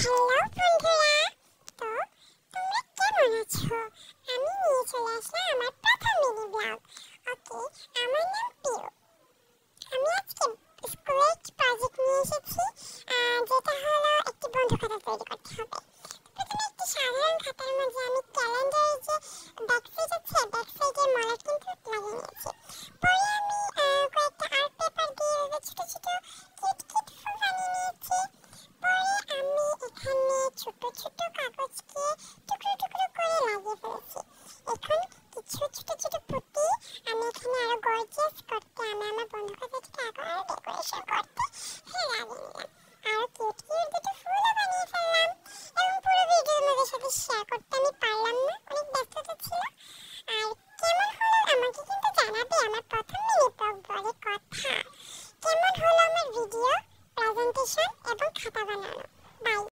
Hello বন্ধুরা, তো তোমরা কেমন আছো আমি নিয়ে চলে আসলাম আমার প্রথম মিনি ব্লগ। ওকে, আমার নাম পিউ। আমি আজকে স্কুলে প্রজেক্ট নিয়ে এসেছি যেটা হলো একটি বন্ধু খাতা তৈরি করতে হবে। প্রথমে একটি সাধারণ খাতার মধ্যে আমি ক্যালেন্ডারে যে ব্যাক আছে ব্যাক সাইডের মলাট কিন্তু লাগিয়ে নিয়েছি। পরে আমি কয়েকটা আর্ট পেপার দিয়ে ছোট ছোট ছোট কাগজকে টুকরো টুকরো করে লাগিয়ে ফেলেছি। এখন কিছু ছোট ছোট পুঁতি আমি এখানে আরও গর্জিয়াস করতে, আমি আমার বন্ধু কাছে থেকে আরও ডেকোরেশন করতে হ্যাঁ লাগিয়ে নিলাম। আরও কিউট কিউট দুটো ফুলও বানিয়ে ফেললাম এবং পুরো ভিডিও তোমাদের সাথে শেয়ার করতে আমি পারলাম না, অনেক ব্যস্ততা ছিল। আর কেমন হলো আমাকে কিন্তু জানাবে আমার প্রথম মিনি বলে কথা। কেমন হলো আমার ভিডিও প্রেজেন্টেশন এবং খাতা বানানো?